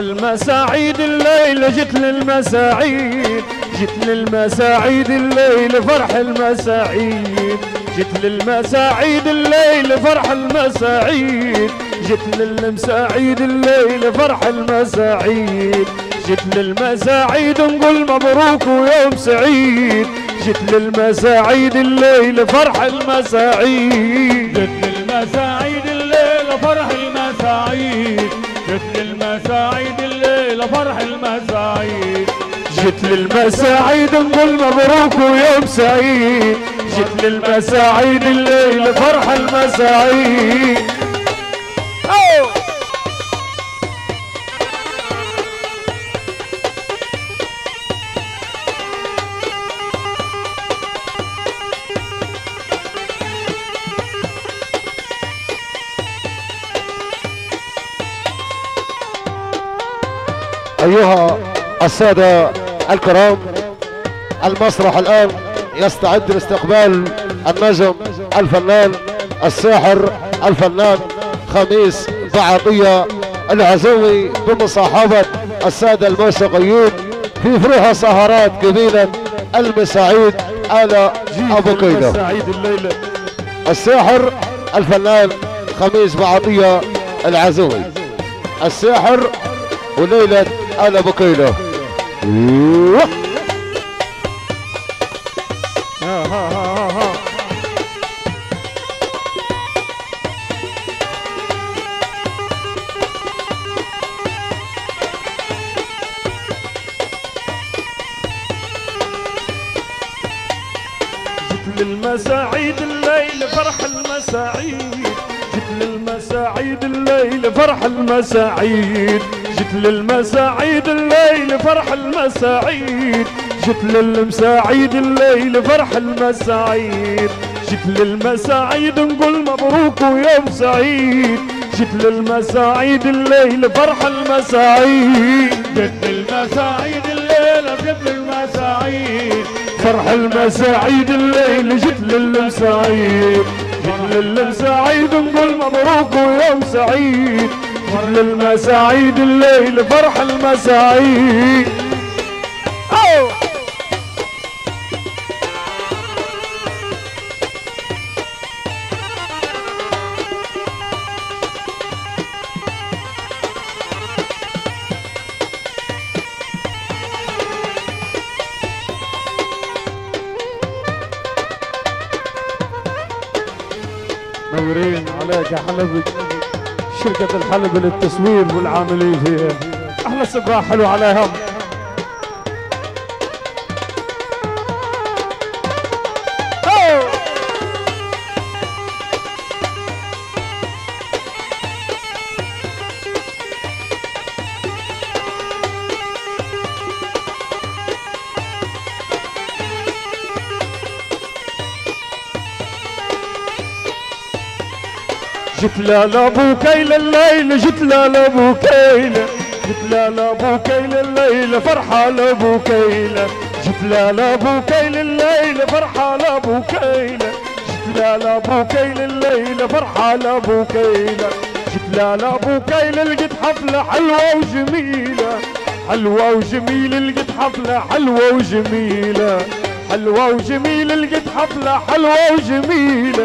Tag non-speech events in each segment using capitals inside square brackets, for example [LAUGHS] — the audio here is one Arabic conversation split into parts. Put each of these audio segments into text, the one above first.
المساعيد الليل جت للمساعيد جت للمساعيد الليل فرح المساعيد. جت للمساعيد الليل فرح المساعيد. جت للمساعيد الليل فرح المساعيد. جت للمساعيد نقول مبروك ويوم سعيد. جت للمساعيد الليل فرح المساعيد. جت للمساعيد الليلة فرح المساعيد. للمساعيد الليلة فرح المساعيد جت للمساعيد نقول مبروك ويوم سعيد. جت للمساعيد الليل فرح المساعيد أيها السادة الكرام المسرح الآن يستعد لاستقبال النجم الفنان الساحر الفنان خميس بعطية العزوي بمصاحبة السادة الموسيقيين في فروها سهرات قبيلة المساعيد آل أبو الليلة. الساحر الفنان خميس بعطية العزوي. الساحر وليلة آل بكيلة. ها ها ها ها ها جت للمساعيد الليل فرح المساعيد. جت للمساعيد الليل فرح المساعيد. جت للمساعيد الليل فرح المساعيد. جت للمساعيد الليل فرح المساعيد. جت للمساعيد نقول مبروك ويوم سعيد. جت للمساعيد الليل فرح المساعيد. جت للمساعيد الليلة جت للمساعيد. فرح المساعيد الليل جت للمساعيد. جت للمساعيد نقول مبروك ويوم سعيد. جت للمساعيد الليل فرح المساعيد أوه. منورين عليك يا حلبي شركة الحلب للتصوير والعاملين فيها. أحلى صباح حلو عليهم. لا لابو كيل الليل لا لابو كيل لا لابو كيل الليل فرحة لابو كيل لا لابو كيل الليل فرحة لابو كيل لا لابو كيل الليل فرحة لابو كيل جت لا لابو كيل لقيت حفلة حلوة وجميلة. حلوة وجميلة لقيت حفلة حلوة وجميلة. حلوة وجميلة لقيت حفلة حلوة وجميلة.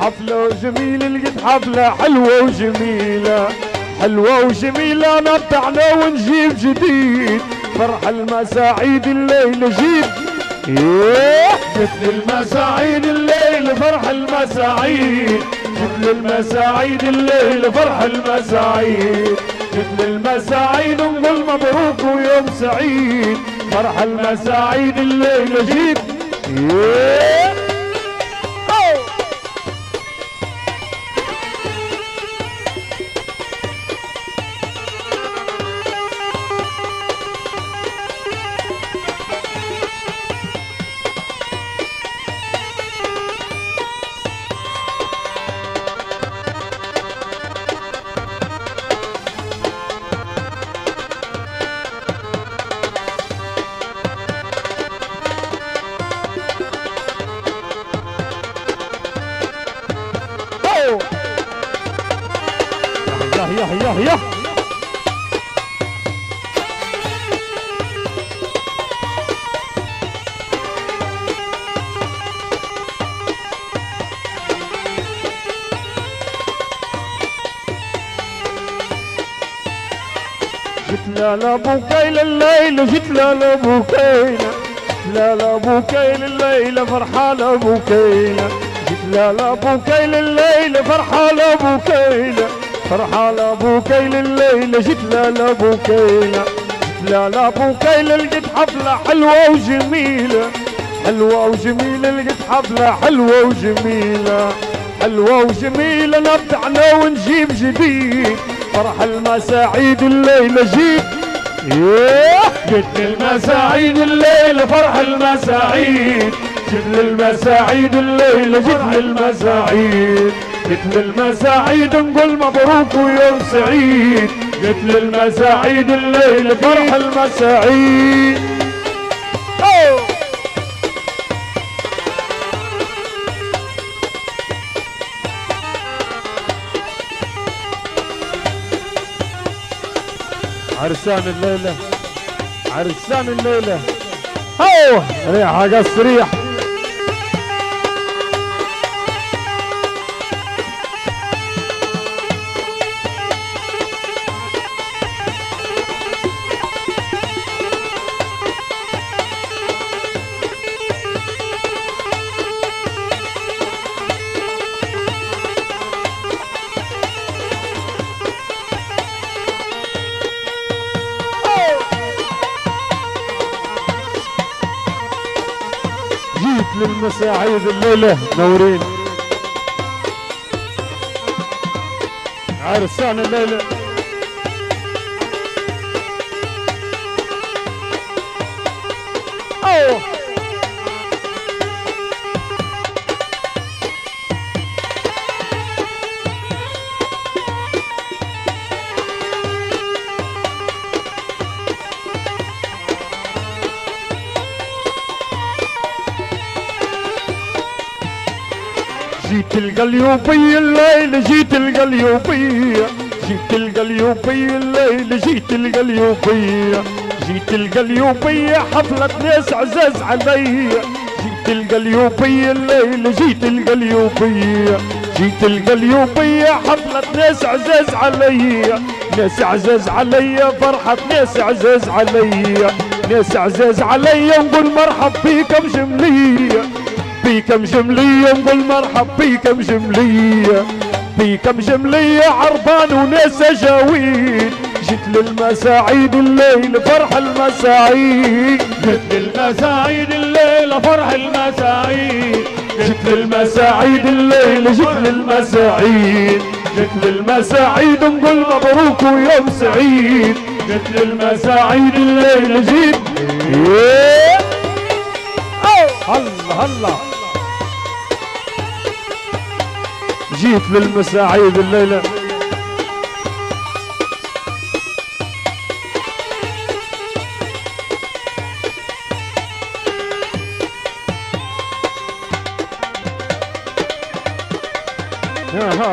حفلة وجميلة لقيت حفلة حلوة وجميلة. حلوة وجميلة نبتعنا ونجيب جديد. فرح المساعيد الليل جيب. إيه؟ جت للمساعيد الليل فرح المساعيد. جت للمساعيد الليل فرح المساعيد. جت للمساعيد نقول مبروك ويوم سعيد. فرح المساعيد الليل جيب. هيا هيا هيا جيت لا لا بوكيل الليل جيت لا لا بوكيل. لا لا بوكيل الليل لا بوكيل. جيت لا لا بوكيل الليل فرحانة بوكيل. فرحانة بوكيل الليلة جيت لا لا بوكيلة جيت لا لا بوكيلة لقيت حفلة حلوة وجميلة. حلوة وجميلة لقيت حفلة حلوة وجميلة. حلوة وجميلة نبدعنا ونجيب جديد. فرح المساعيد الليلة جيت. ياه! جيت للمساعيد الليلة فرح المساعيد. جيت للمساعيد الليلة جيت للمساعيد. جيت للمساعيد نقول مبروك ويوم سعيد. جيت للمساعيد الليلة فرح المساعيد. عرسان الليلة عرسان الليلة. أوه! ريحة قص ريح جيت للمساعيد الليلة. نورين. عرسان الليلة. جيت القليوبية الليلة جيت القليوبية جيت القليوبية الليلة جيت القليوبية جيت القليوبية حفلة ناس عزاز عليا جيت القليوبية الليلة جيت القليوبية جيت القليوبية حفلة ناس عزاز عليا ناس عزاز عليا فرحة ناس عزاز عليا ناس عزاز عليا نقول مرحب بيكم جملية بيكم جملية نقول مرحب بيكم جملية. بيكم جملية عربان وناس جاويد جيت للمساعيد الليل فرح المساعيد. جيت للمساعيد الليلة فرح المساعيد. جيت للمساعيد الليل جيت للمساعيد. جيت للمساعيد نقول مبروك ويوم سعيد. جيت للمساعيد الليل جيت. ياه. أوه. جيت للمساعيد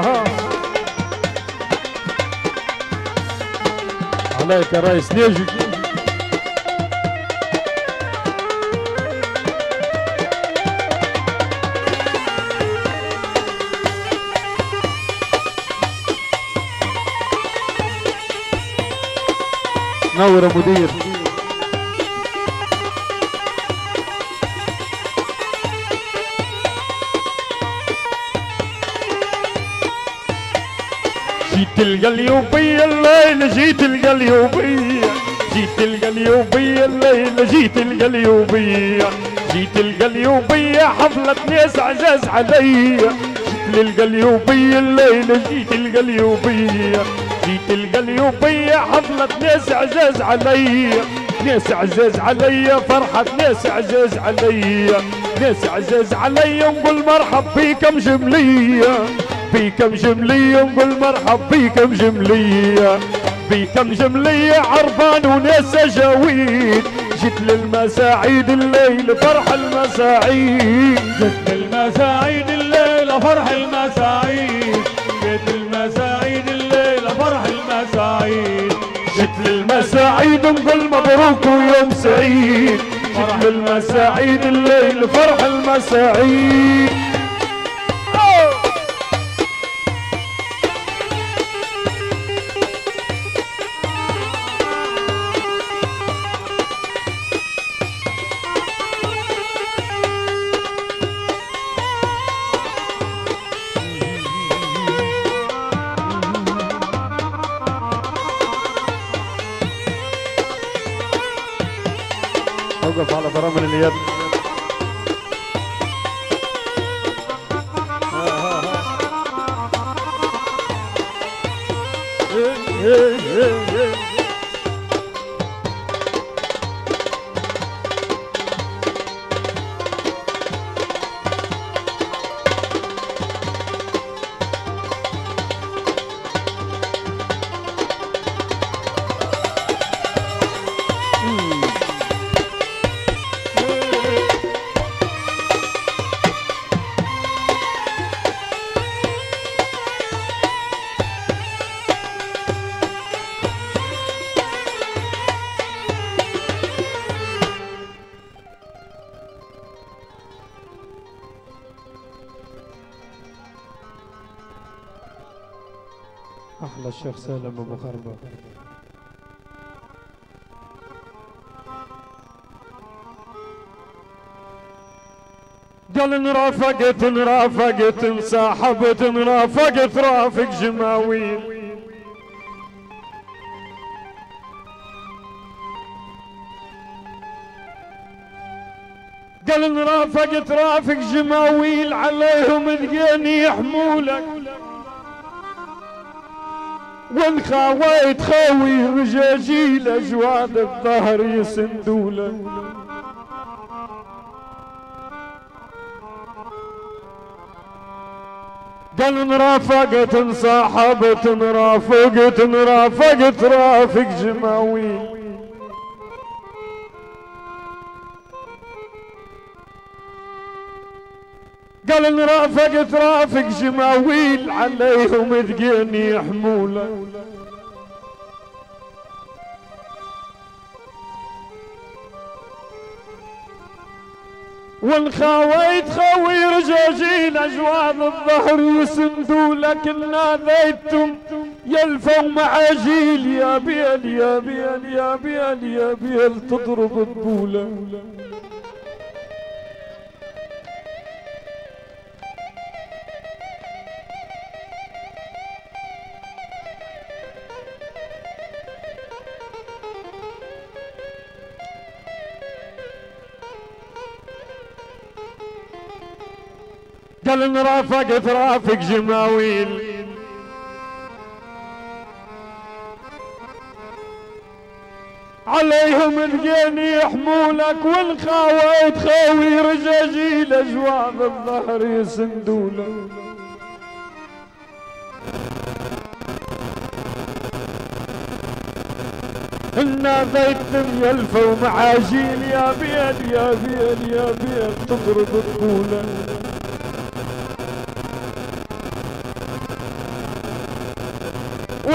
ها. [LAUGHS] عليك يا ريس نيجي نور يا مدير. جيت القليوبية الليلة جيت القليوبية جيت القليوبية الليلة جيت القليوبية جيت القليوبية حفلة ناس عزاز عليا. جيت للقليوبية الليلة جيت القليوبية جيت القليوبية حفلة ناس عزاز عليا. ناس عزاز عليا فرحة ناس عزاز عليا. ناس عزاز عليا نقول مرحب بيكم جملية بيكم جملية نقول مرحب بيكم جملية بيكم جملية عربان وناس جاويد. جيت للمساعيد الليل فرح المساعيد. للمساعيد نقول مبروك ويوم سعيد. جيت للمساعيد الليل فرح المساعيد. اوقف على فرامل اليد سالم أبو خربه قال انرافقت انرافقت انسحبت انرافقت رافق جماويل قال انرافقت رافق جماويل عليهم ثقيني يحمولك وان خاويت خوي رجاجيل اجواد الظهر يسندولك قال انرافقت انصاحبت انرافقت انرافقت رافق جماويل. قال رافق جماويل عليهم ثقيني يحموله. وإن خاويت خوي رجاجيل أجواد الظهر يسندوا لكن ناديتم يلفوا معاجيل يا بيل يا بيل يا بيل يا بيل تضرب الطولة قال ان رافقت رافق جماويل. عليهم الجيني يحمولك والخاويت خوي رجاجيل اجواب الظهر يسندولك إنا بيت يلفوا معاجيل يا بيل يا بيل يا بيل تضرب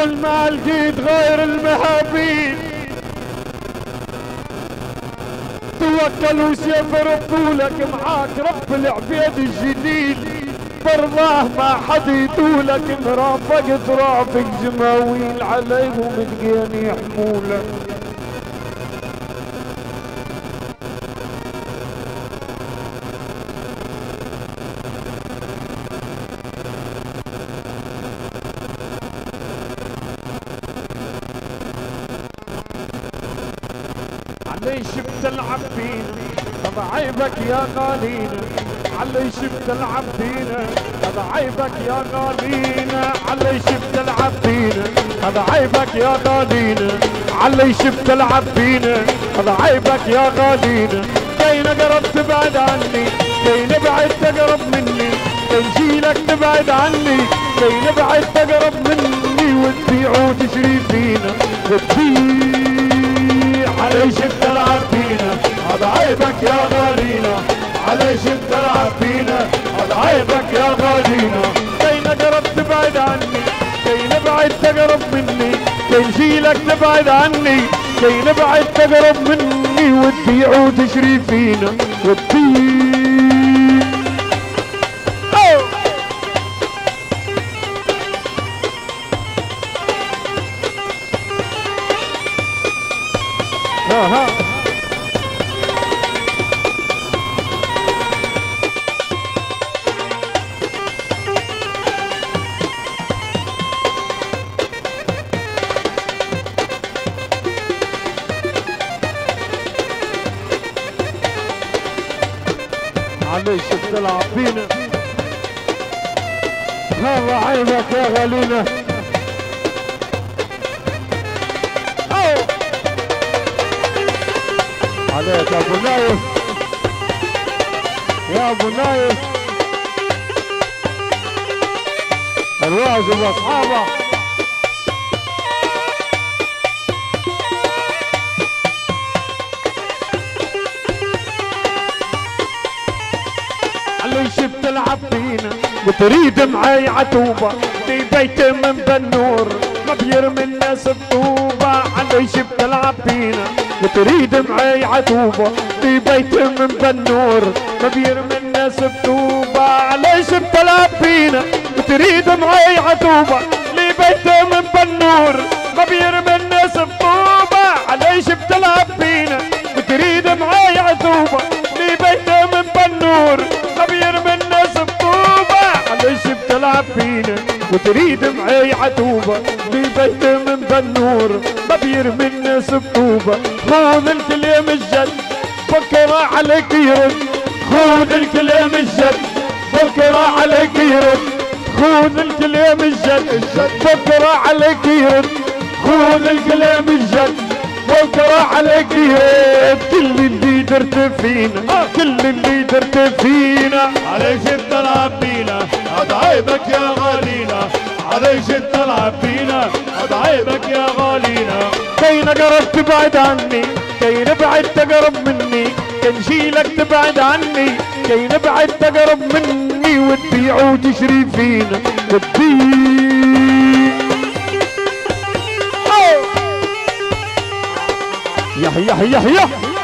الطولة والمال جيد غير المهابيل توكل وسيف ربولك معاك رب العبيد الجديد برضاه ما حد يطولك ان رافقت رافق جماويل عليهم تقين يحمولك بتلعب بينا طب عيبك يا غالينا عليش بتلعب بينا هذا عيبك يا غالينا عليش بتلعب بينا هذا عيبك يا غالينا عليش بتلعب بينا هذا عيبك يا غالينا كين قرب تبعد عني. كين نبعد تقرب مني. تنجيلك تبعد عني. كين نبعد تقرب مني. وتبيع وتشري فينا. وتبيع عليش بتلعب فينا هذا عيبك يا غالينا عليش بتلعب فينا هذا عيبك يا غالينا كي نقرب تبعد عني. كي نبعد تقرب مني. كي نشيلك تبعد عني. كي نبعد تقرب مني. وتبيع وتشري فينا وتبيع تلعب فينا عينك يا غالينا. عليك يا أبو نايف. يا أبو نايف. الواجب واصحابه وتريد معاي عتوبة في بيت من بنور ما بيرمي الناس بطوبة علي بتلعب فينا وتريد معاي عتوبة في بيت من بنور ما بيرمي الناس بطوبة علي بتلعب فينا وتريد معاي عتوبة لي بيت من بنور ما بيرمي فينا وتريد معي عتوبة لي بيت من بنور ما بيرمي الناس بطوبة خذ الكلام الجد بكرة عليك يرد. خذ الكلام الجد بكرة عليك يرد. خذ الكلام الجد بكرة عليك يرد. خذ الكلام الجد. بكرة عليك يرد كل اللي درت فينا كل اللي درت فينا. عليش تلعب بينا عيبك يا غالينا. عليش تلعب بينا عيبك يا غالينا. كي نقرب تبعد عني كي نبعد تقرب مني. كي نشيلك تبعد عني كي نبعد تقرب مني. وتبيع وتشري فينا وتبيع 呀嘿呀嘿呀嘿呀。